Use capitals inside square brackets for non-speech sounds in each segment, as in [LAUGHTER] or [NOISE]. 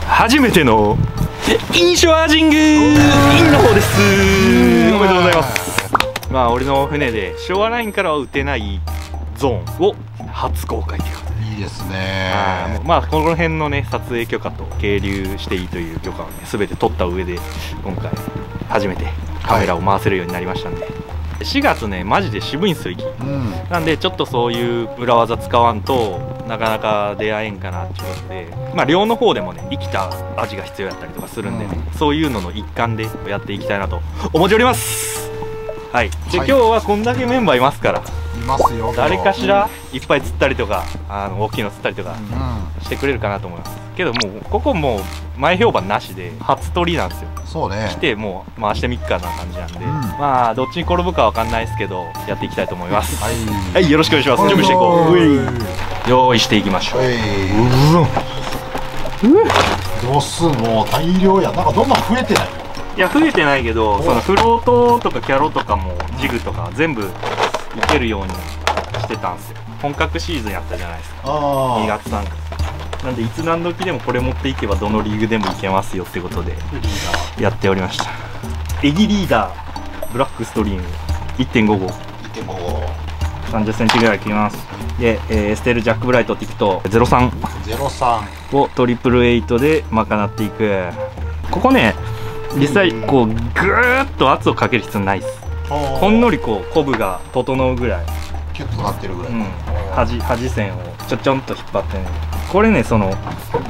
初めてのインショアジング。インの方です。おめでとうございます。まあ俺の船で昭和ラインからは撃てないゾーンを初公開ということでいいですはい。ねまあこの辺のね撮影許可と係留していいという許可をね全て取った上で今回初めてカメラを回せるようになりましたんで、4月ねマジで渋いんですよ息うん。なんでちょっとそういう裏技使わんとなかなか出会えんかなっていうことでまあ漁の方でもね生きた味が必要やったりとかするんでね、そういうのの一環でやっていきたいなと思っておりますはい。で、はい。今日はこんだけメンバーいますから。いますよ誰かしらいっぱい釣ったりとかあの大きいの釣ったりとかうん。してくれるかなと思います。けどもうここもう前評判なしで初取りなんですよ。そうね。来てもう回してみっかな感じなんで、ん。まあどっちに転ぶかわかんないですけどやっていきたいと思います。はい。はい、よろしくお願いします。準備していこう。用意していきましょう。はい。ドスもう大量や。なんかどんどん増えてないいや、増えてないけど、そのフロートとかキャロとかもジグとか全部いけるようにしてたんですよ。本格シーズンやったじゃないですか。あ2月3月。なんで、いつ何時でもこれ持っていけばどのリーグでもいけますよってことでやっておりました。エギリーダー、ブラックストリーム1.5号。見ても30センチぐらい切ります。で、えーステルジャックブライトティクト03。03をトリプルエイトで賄っていくここね実際こうぐーっと圧をかける必要ないです。ほんのりこうコブが整うぐらい、キュッとなってるぐらい、うん、端端線をちょちょんと引っ張ってね。これねその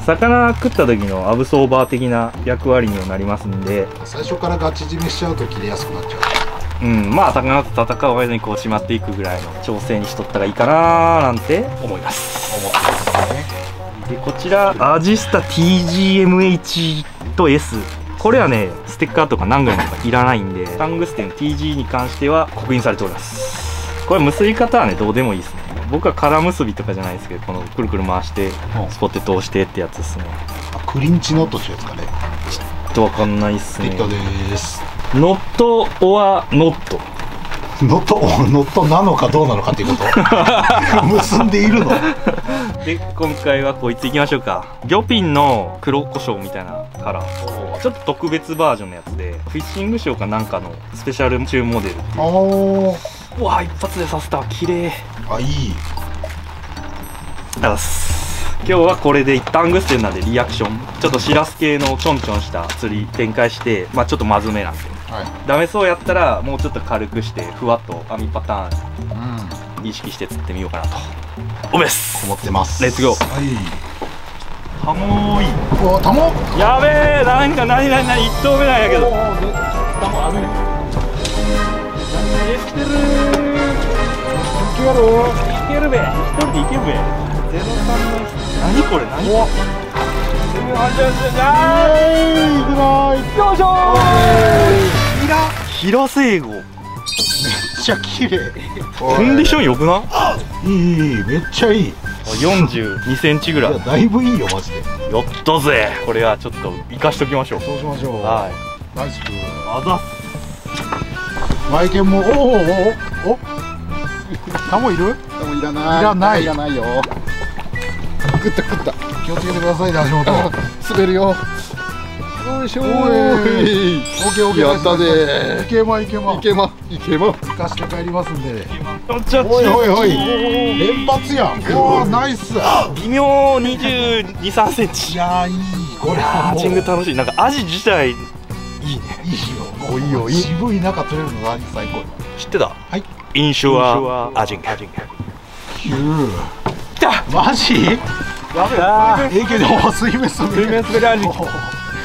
魚食った時のアブソーバー的な役割にもなりますんで。最初からガチ締めしちゃうと切れやすくなっちゃう。うん。まあ魚と戦う間にこうしまっていくぐらいの調整にしとったらいいかなーなんて思います。思ってますね。でこちらアジスタ TGMH と S これはねステッカーとか何グラムとかいらないんでタングステン TG に関しては刻印されております。これ結び方はねどうでもいいですね。僕は空結びとかじゃないですけどこのくるくる回してスポット通してってやつですね。あクリンチノットってやつかね。ちょっとわかんないっすね。です。ノットオアノットノットノットなのかどうなのかっていうこと。[LAUGHS] 結んでいるので今回はこいついきましょうか。ギョピンの黒胡椒みたいなカラー。ちょっと特別バージョンのやつでフィッシングショーかなんかのスペシャル中モデル。っていうおー。うわ一発で刺せた。綺麗。あいい。あす。今日はこれで一旦グステンなんでリアクション。ちょっとシラス系のちょんちょんした釣り展開してまあちょっとまずめなんで。はい。ダメそうやったらもうちょっと軽くしてふわっと網パターうん。ン意識して釣ってみようかなとおめっす。思ってます。レッツゴーはい。ハモーいおタモやべえなんか何何何一投目なんやけど。タモあるよ何してるいけやろいけるべ。一人でいけるべ。ゼロ三の何これ何？おあじゃじゃい。くないよいしょー。平成号めっちゃ綺麗。コンディション良くない？いいいいめっちゃいい。い42センチぐらい。やだいぶいいよマジで。やったぜ。これはちょっと生かしときましょう。そうしましょう。はい。ナイス。クあざっマイケンもおおおおお [LAUGHS] タモいる？でもいらない。いらない。いらないよ。食った食った。気をつけてくださいね足元。[LAUGHS] 滑るよよいしょおい。ーオッケーオッケーやったぜいけまいけま。いけま。いけま。生かして帰りますんで。おいおいおい。連発やん。おおナイス。微妙2 2 3センいチやーいい。これいやーチング楽しい。なんかアジ自体いいね。いいよ。おいいよいい。渋い中取れるのが最高？知ってた？はい。印象はアジンヒュー。マジ？やべあええけど水面す水面滑りアジンオ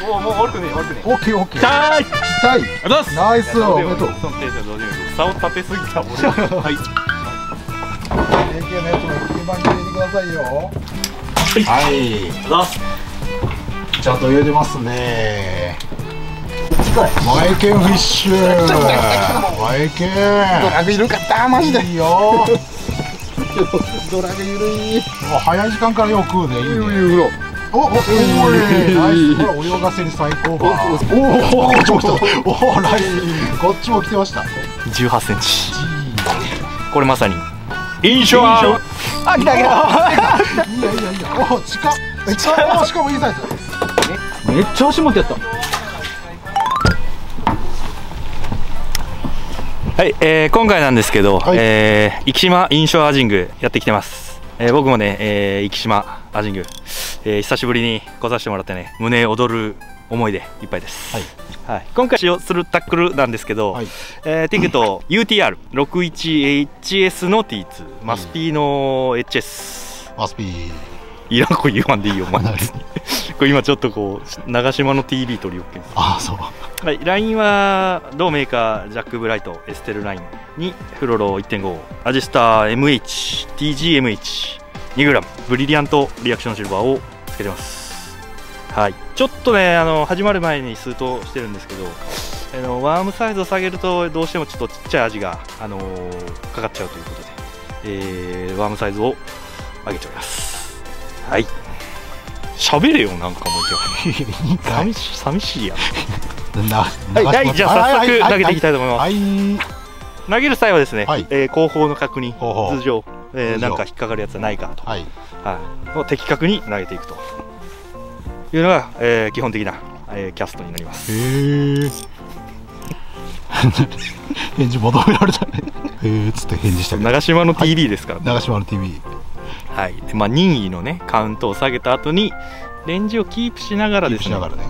おもう悪くねえ悪くねッケーオッケー。たーい痛いありがとうございます。ナイスおめでとうそのテンションどう。でもいい差を立てすぎた俺 [LAUGHS] はい。AK のやつも一番入れてくださいよはいあざっす。ちゃんと入れてますね。マイケンフィッシュ。マイケドラグ緩かったマジで。ンいいよ。ドラグ緩いもう早い時間からよく食うね。いいねゆろおおおいナイスほら泳がせる最高バーおおこっちも来たおおナイスこっちも来てました18センチこれまさに印象あ来た来たいいやいやいいやお近っ近っおしかもいいサイズめっちゃ足元やったはい、えー今回なんですけど、はいえー生島印象アジングやってきてます、えー僕もね、えー生島アジング、えー久しぶりに来させてもらってね胸躍る思いでいっぱいです、はい。はい、今回使用するタックルなんですけど、はい。えーティンクと UTR61HS の T2 マスピーの HS マスピー。いらんこ言わんでいいよお前。何 [LAUGHS] これ今ちょっとこう長島の TV 取りよっけんです。ああそう。はい、ラインは同メーカージャック・ブライトエステルラインにフロロ1.5アジスター MH TGMH 2g ブリリアントリアクションシルバーをつけてます。はい。ちょっとねあの始まる前に数としてるんですけどあのワームサイズを下げるとどうしてもちょっとちっちゃい味が、あのーかかっちゃうということで、えーワームサイズを上げております。はい。喋れよなんかもうじゃあ寂しい。寂しいやはい、はい、じゃあ早速投げていきたいと思います。はい。投げる際はですね、はい。えー後方の確認、通常、えーなんか引っかかるやつはないかと、はい。はい、を的確に投げていくと。いうのが、えー基本的な、えーキャストになります。へえ [LAUGHS] 返事求められたね。へえっつって返事した長島の TV ですから、長島の TV はい。でまあ、任意のねカウントを下げた後にレンジをキープしながらですね。プしながらね。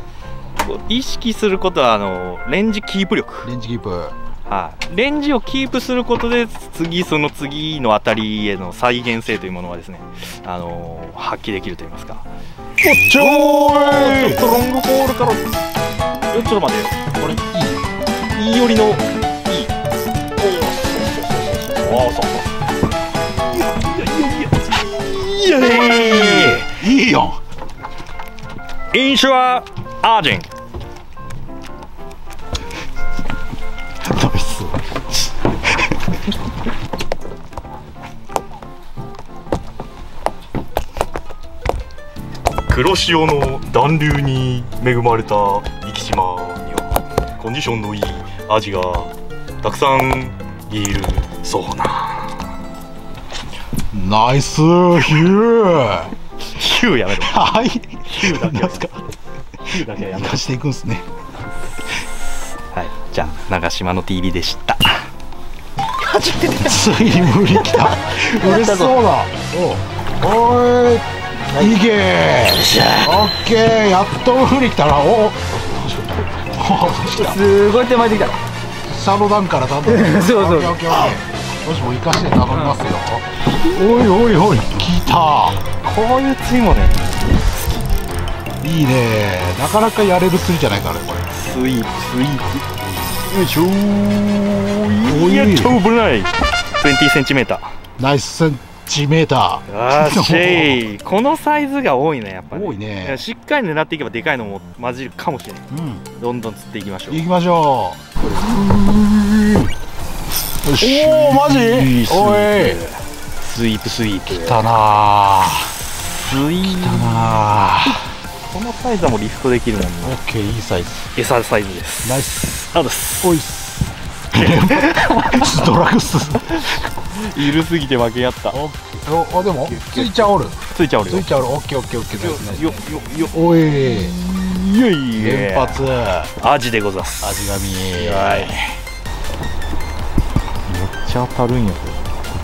意識することはあのレンジキープ力。レンジキープはい、レンジをキープすることで次その次の当たりへの再現性というものがですね、あのー発揮できるといいますか。おっちょーいちょっとロングボールからちょっと待って。これいい。いい。寄りのいいおおそうそうそういやいやいやいやいいよ。インシュアアージン。黒潮の暖流に恵まれた生島にはコンディションのいいアジがたくさんいるそうな。ナイスヒューヒューやめろ。はい。ヒューだけなんすかヒューだけはやめろ。[LAUGHS] していくんすね。はい。じゃあ長島の TV でした。[LAUGHS] ついに無理きた。[LAUGHS] 嬉しそうだ。おおーい。いいけ。オッケー。やっと無理きたな。お。すごい手前できたシャドーダウンからだんだんそうそうオッケーオッケーオッケーよしもう生かして頼みますよおいおいおい来たこういう釣りもねいいねなかなかやれる釣りじゃないからねこれスイープスイープよいしょーおいいや超ぶない20センチメーターナイスセンチメータあーしェいこのサイズが多いねやっぱーり多いね。しっかり狙っていけばでかいのも混じるかもしれない。うん。どんどん釣っていきましょう。行きましょう。おおマジおいスイープスイープ。来たな。スイー来たな。このサイズはもうリフトできるもんオねッケーいいサイズ。餌サイズです。ナイス。あです。おいっす [LAUGHS] ドラグスいるすぎて負けやった。オッケーおでもついちゃおる。ついちゃうよ。ついちゃおる。オッケーオッケーオッケーよよよおいいやい連発。アジでございます。味神はい。めっちゃ当たるんや。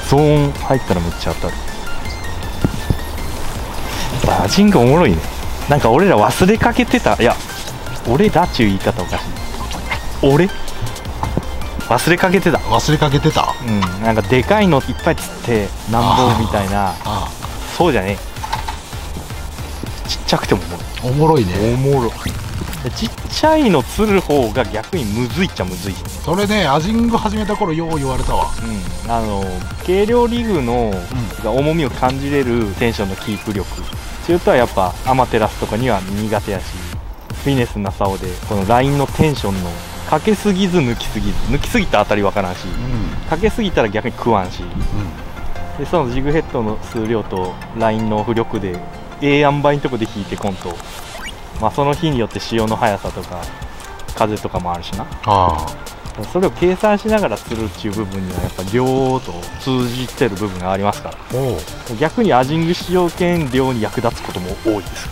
ゾーン入ったらめっちゃ当たる。バージングおもろいね。なんか俺ら忘れかけてた。いや俺だっちゅう言い方おかしい。俺忘れかけてた。忘れかけてた？うん。なんかでかいのいっぱい釣ってなんぼみたいな。あそうじゃねえ。ちっちゃくてもおもろい。おもろいね。おもろ。ちっちゃいの釣る方が逆にむずいっちゃむずい。それねアジング始めた頃よう言われたわ。うん、あの軽量リグの、が重みを感じれるテンションのキープ力。中途はやっぱアマテラスとかには苦手やしフィネスな竿でこのラインのテンションのかけすぎず抜きすぎず抜きすぎたら当たりわからんしうん。かけすぎたら逆に食わんし。でそのジグヘッドの数量とラインの浮力でええ塩梅のとこで引いてこんと、まあ、その日によって潮の速さとか風とかもあるしな。あそれを計算しながら釣るっていう部分にはやっぱ量と通じてる部分がありますから。逆にアジング使用権量に役立つことも多いです。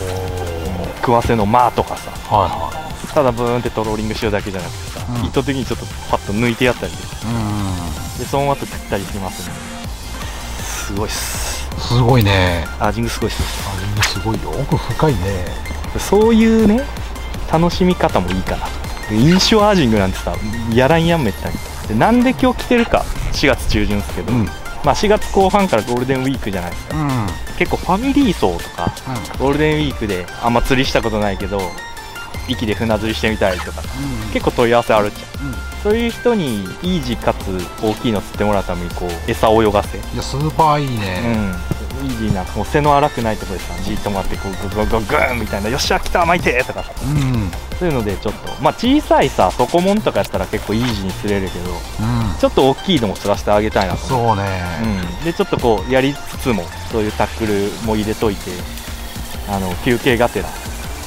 お食わせの間とかさ。はいはただブーンってトローリングしようだけじゃなくてさ、うん。意図的にちょっとパッと抜いてやったりとうん。でその後食ったりしますね。すごいっす。すごいね。アージングすごいっす。味すごいよ。奥深いね。そういうね楽しみ方もいいかなで飲酒アージングなんてさやらんやんめったにでなんで今日来てるか4月中旬ですけど、うん。まあ4月後半からゴールデンウィークじゃないですか。うん。うん結構ファミリー層とかゴールデンウィークであんま釣りしたことないけど息で船釣りしてみたいとか結構問い合わせあるじゃん。うん。そういう人にイージーかつ大きいの釣ってもらうためにこう餌を泳がせ、うん、いやスーパーいいイね、ージーなもう背の荒くないところでさじーっと待ってこうググググーンみたいな。よっしゃ来た巻いてとかさ。うんうん。そういうのでちょっとまあ小さいさ底もんとかやったら結構イージーに釣れるけどちょっと大きいのも釣らせてあげたいなと。そうね、うん、でちょっとこうやりつつもそういうタックルも入れといてあの休憩がてら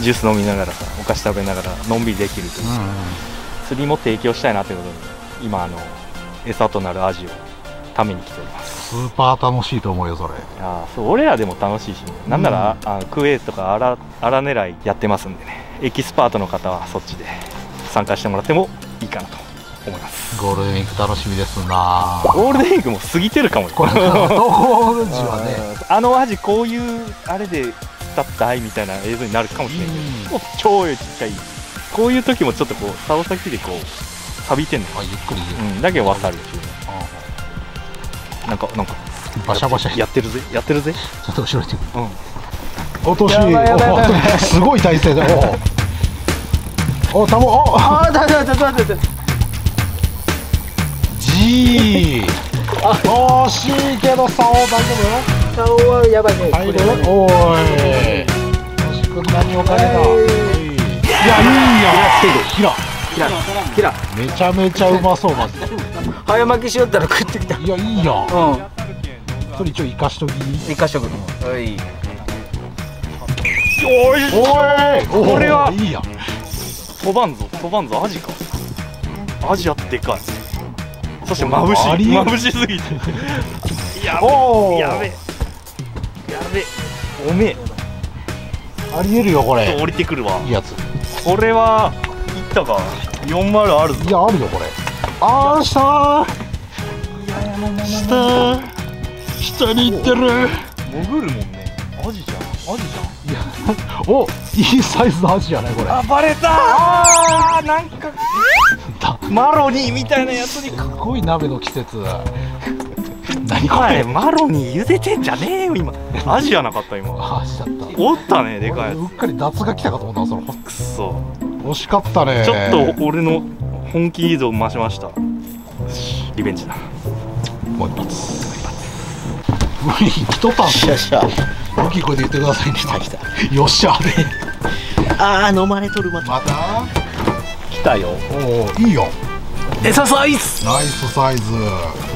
ジュース飲みながらさお菓子食べながらのんびりできるという、うん釣りも提供したいなということで今あの餌となるアジをために来ております。スーパー楽しいと思うよそれ。ああそう俺らでも楽しいし、なんなら、あのクエとかアラアラ狙いやってますんでね。エキスパートの方はそっちで参加してもらってもいいかなと思います。ゴールデンウィーク楽しみですな。ゴールデンウィークも過ぎてるかもよ。これ投稿時はね。[LAUGHS] あのアジこういうあれで釣ったったいみたいな映像になるかもしれない。けど、もう超ちっちゃいこういう時もちょっとこう竿先でこう錆びてんの、あゆっくり。うん、だけど分かる。っていうなんかなんか。バシャバシャ。やってるぜ。やってるぜ。ちょっと後ろに行ってうん。落としすごい体勢でおおたもおあだだだだだだじー惜しいけど竿大丈顔はやばいね夫入るおーい星君何おかげだい。やいいやひらキラ。キラ。めちゃめちゃうまそうマジで早巻きしよったら食ってきた。いやいいやん。うん。それ一応生かしとき。一箇所くはい。おい。おいこれは。いいやん。飛ばんぞ飛ばんぞアジか。アジあってかいそして眩しい。眩しすぎて。[LAUGHS] やべやべやべおめえ。ありえるよこれ。降りてくるわ。いいやつ。これはいったか。40あるぞ。いやあるよこれ。あー下下下に行ってる。潜るもんね。アジじゃん。アジじいやおいいサイズのアジじゃないこれ。ゃんあバレたあーなんか。だマロニーみたいなやつにすごい鍋の季節。何これ？前マロニー茹でてんじゃねえよ今。アジやなかった今。あーしちゃった。おったねでかいうっかり脱が来たかと思ったその。つくっそ。惜しかったね。ちょっと俺の本気移動増しました。リベンジだ。もう一発。無理来とったんすよよっしゃ。大きい声で言ってくださいね。来た来た。よっしゃであー飲まれとるまた。また？来たよ。おおいいよ。エササイズ。ナイスサイズ。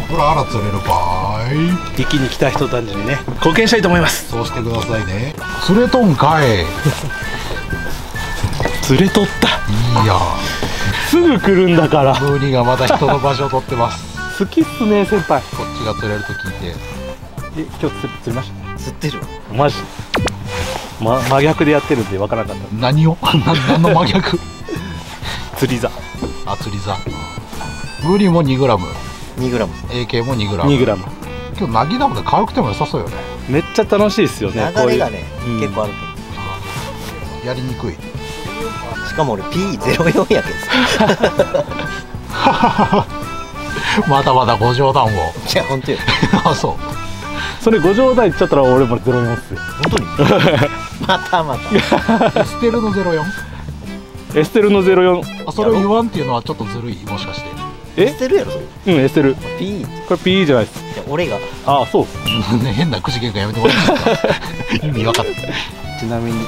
ほらあら釣れるばーい敵に来た人たちにね貢献したいと思います。そうしてくださいね。釣れとんかい。い [LAUGHS] 釣れとった。や。すぐ来るんだから。ブーニがまた人の場所を取ってます。好きっすね先輩。こっちが釣れると聞いて。え今日釣釣りました？釣ってるマジ、ま、真逆でやってるんで分からなかっ何を？[LAUGHS] な何の真逆？た釣り座あ釣り座ブリも 2g2 グラム。AK も 2g 2グラム。今日なぎなもで軽くても良さそうよね。めっちゃ楽しいですよね流れがねうん結構あるやりにくい。けどしかも俺 P04 やけどさ。[LAUGHS] まだまだご冗談を。いや本当よ。[LAUGHS] あそう。それ5畳台言っちゃったら俺も04っすよ。本当に？[LAUGHS] またまた。エステルの 04? エステルの04あそれを言わんっていうのはちょっとずるい？もしかして。え？エステルやろそれ。うんエステル。これ P これ P じゃないです。いや俺が。ああそう。ね、変な口喧嘩やめてもらえますか？[LAUGHS] 意味分かっちなみに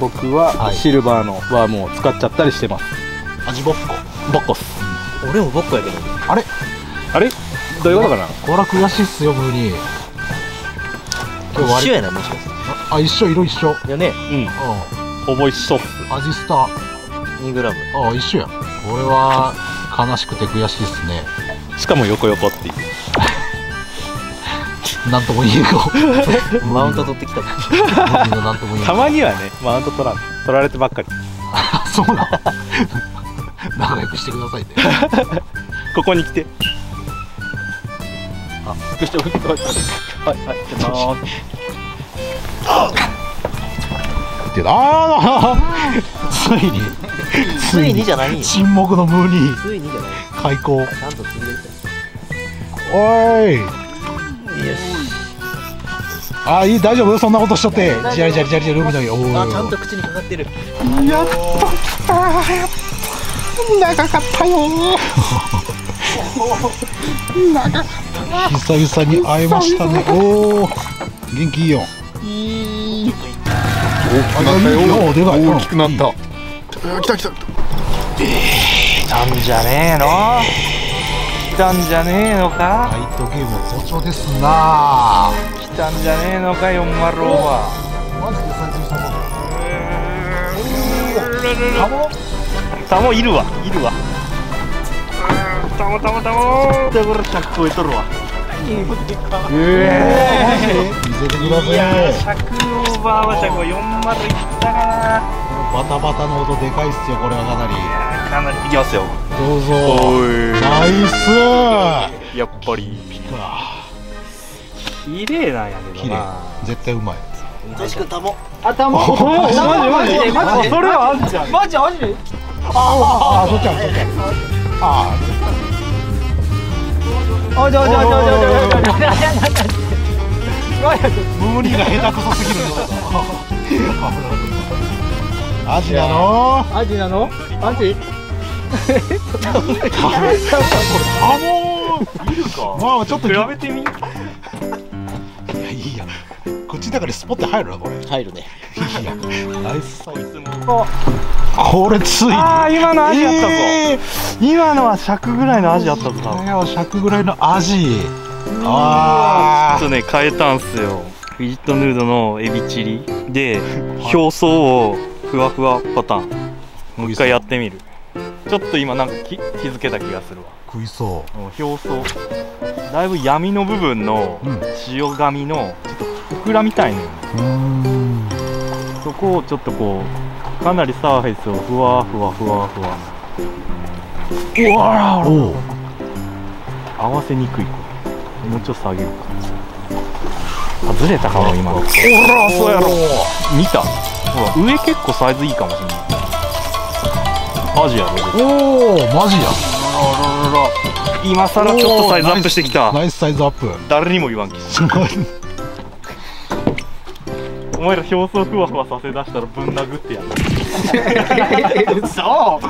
僕はシルバーのワームを使っちゃったりしてます、はい、味ぼっこぼっこっす。俺もぼっこやけど。あれ？あれ？どういうことかな？娯楽悔しいっすよ無理今日一緒やなもしかして。あ一緒色一緒。やね。うん、うん、ほぼ一緒味スター。2g ああ一緒や。これは悲しくて悔しいっすね。しかも横横っていう。[LAUGHS] なんとも言えよ。[LAUGHS] マウント取ってきた。たまにはねマウント取らん。取られてばっかり。[LAUGHS] そうな仲良くしてくださいね。ここに来て。あ、びっくりした。はいはい、行きますってなー。ついに。ついにじゃないよ。沈黙のムーについにじゃない。開口ちゃんと釣りれおい。たよし。あいい大丈夫？そんなことしちゃって。ジャリジャリジャリジャリ海の上おー。あちゃんと口にかかってる。長かったよ。[LAUGHS] 久々に会えましたね。おお元気いいよ。いい。大きくなったあいいよでかいよ大きくなったあ来た。来た来たんじゃねえの？来たんじゃねえのか？ナイトゲーム好調ですな。来たんじゃねえのか4丸オーバマジで最初したータモいるわ。いるわ。タモタモタモだから100超えとるわ。えー、見せてくだいやさい100オーバーは100 4丸いったかなバタバタの音でかいっすよこれはかなり。かなりいきますよ。どうぞ。ナイスやっぱり。綺麗なんやけ綺麗。どな絶対うまい。としくたもマジマジマジそれはあんじゃん。マジ？マジ？ああそっちゃんそっちゃん。ああじゃあじゃあじゃあじゃあじゃあじゃああ無理が下手くそすぎるのアジなの？アジなの？アジ？あもういるか。まあちょっと比べてみ。いやいいや口の中にスポッて入るなこれ。い入るね。やナイスこいつも。これついに。ああ今のアジやったぞ、え今のは尺ぐらいのアジやったぞー、多分。これは尺ぐらいのアジ。あちょっとね変えたんすよ。フィジットヌードのエビチリで表層をふわふわパターン。もう一回やってみる。ちょっと今なんか気気づけた気がするわ。ー食いそ表層。だいぶ闇の部分の塩紙のちょっと膨らみたいのよね。ーん。そこをちょっとこうかなりサーフェイスをふわふわふわふわうわおう合わせにくいこれもうちょっと下げるかあずれたかも今のほらそうやろ見たほら上結構サイズいいかもしれない。アジやろおおマジや。今さらちょっとサイズアップしてきた。ナイス。サイズアップ。誰にも言わんき。すごい。お前ら表層ふわふわさせ出したらぶん殴ってやる。そう。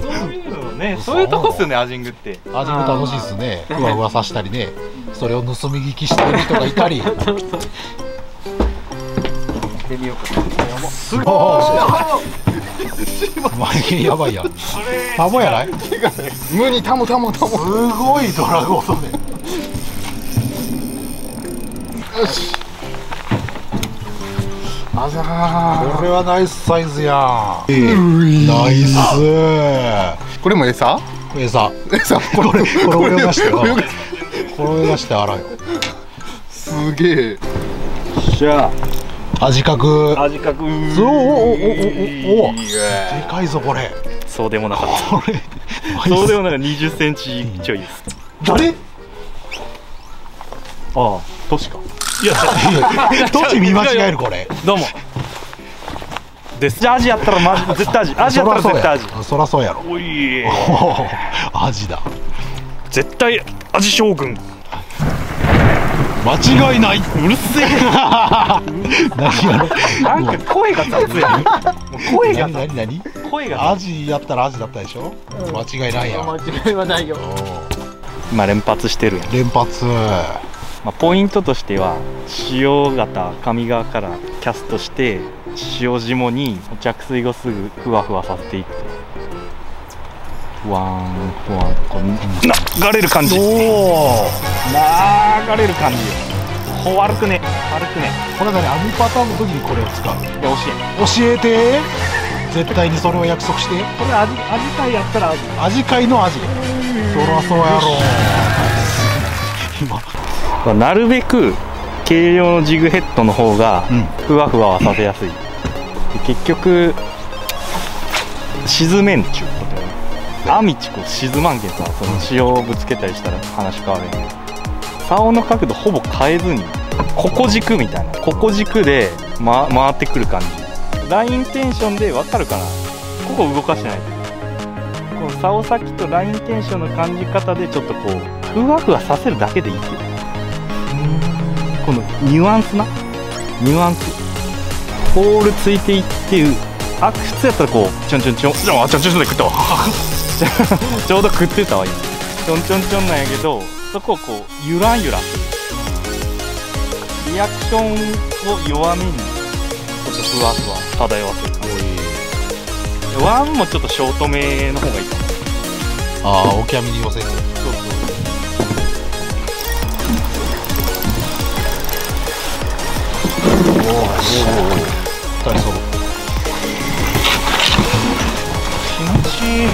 そういうのねそういうとこっすよねアジングって。味も楽しいっすね。ふわふわさしたりね。それを盗み聞きしてる人がいたりすごい。[LAUGHS] 前やばいやん。タモやない無にタモタモタモすごいドラゴンね。よし。あざー。これはナイスサイズやん。ナイス。これも餌餌餌これこれ泳がしてよこれして洗うよ。すげえ。じゃ味覚。あ味覚。おおおおおおおでかいぞこれ。そうでもなかっこれた [LAUGHS] そうでもなんか20センチちょいです。誰？ああトシか。いやどっち見間違えるこれ。どうも。です。じゃあアジやったらマジ絶対アジ。アジやったら絶対アジ。そらそうやろ。おいおお [LAUGHS] アジだ。絶対アジ将軍間違いない。うるせえ。何やろなんか声が雑やんもう声が何何何？声が。アジやったらアジだったでしょ？間違いないや間違いはないよ。今連発してるやん、連発。まあ、ポイントとしては塩型上側からキャストして塩霜に着水後すぐふわふわさせていってふわーんふわーんこう流れる感じ。おお流れる感じよ。ほ悪くね。悪くね。これ何網パターンの時にこれを使う。いや教え教えて。絶対にそれを約束して。これ味味会やったら味。会の味。そらそうやろ今。まあなるべく軽量のジグヘッドの方がうん。ふわふわはさせやすい、で結局沈めんっちゅうことよね。網ちこう沈まんけんさその潮をぶつけたりしたら話変わるやん竿の角度ほぼ変えずにここ軸みたいなここ軸で、ま、回ってくる感じ。ラインテンションで分かるかな？ここ動かしてないこの竿先とラインテンションの感じ方でちょっとこうふわふわさせるだけでいいけどこのニュアンスな？ニュアンス。ポールついていってあ普通やったらこうちょんちょんちょんちょんちょんちょんで食ったわ。[LAUGHS] ちょうど食ってたわ今。ちょんちょんちょんなんやけどそこをこうゆらゆらリアクションを弱めにちょっとふわふわ漂わせるでワンもちょっとショートめの方がいいかも。ああオキアミに寄せてそうそう二人揃って気持ちいい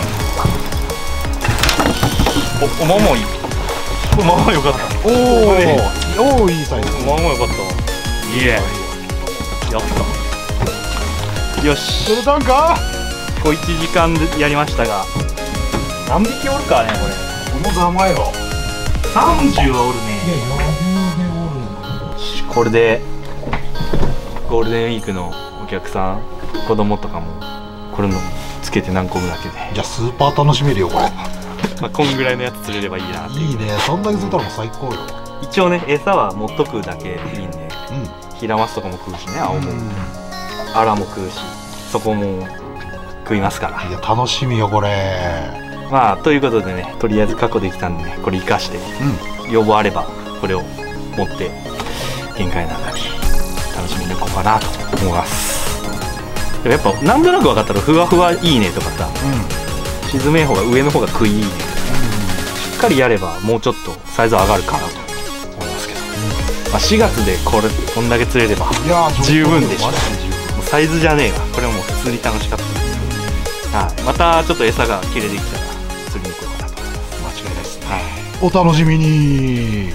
おおまもいいこれまもよかった。おね。おおおいいサイズ。まもよかったわ。いいえ。やった。よし。釣れたんか？小1時間でやりましたが。何匹おるかねこれ。このざまよ30はおるね。これでゴールデンウィークのお客さん子供とかもこれのつけて何個ぐだけで、じゃあスーパー楽しめるよこれまあ、こんぐらいのやつ釣れればいいなっていう。いいね。そんだけ釣れたらもう最高よ。一応ね餌は持っとくだけでいいんで。うヒラマスとかも食うしね青も。ん。アラも食うしそこも食いますから。いや楽しみよこれ。まあということでねとりあえず過去できたんでねこれ生かしてう要望あればこれを持って限界なんだに楽しみに行こうかなと思います。でもやっぱなんとなく分かったらふわふわいいねとかさんうん沈めん方が上の方が食い。いいねしっかりやればもうちょっとサイズ上がるかなと思いますけど、まあ、4月でこれこんだけ釣れれば十分でしょ。うサイズじゃねえわ。これはもう普通に楽しかった。です、はい、またちょっと餌が切れてきたら釣りに行こうかなと間違いないですね。はいお楽しみに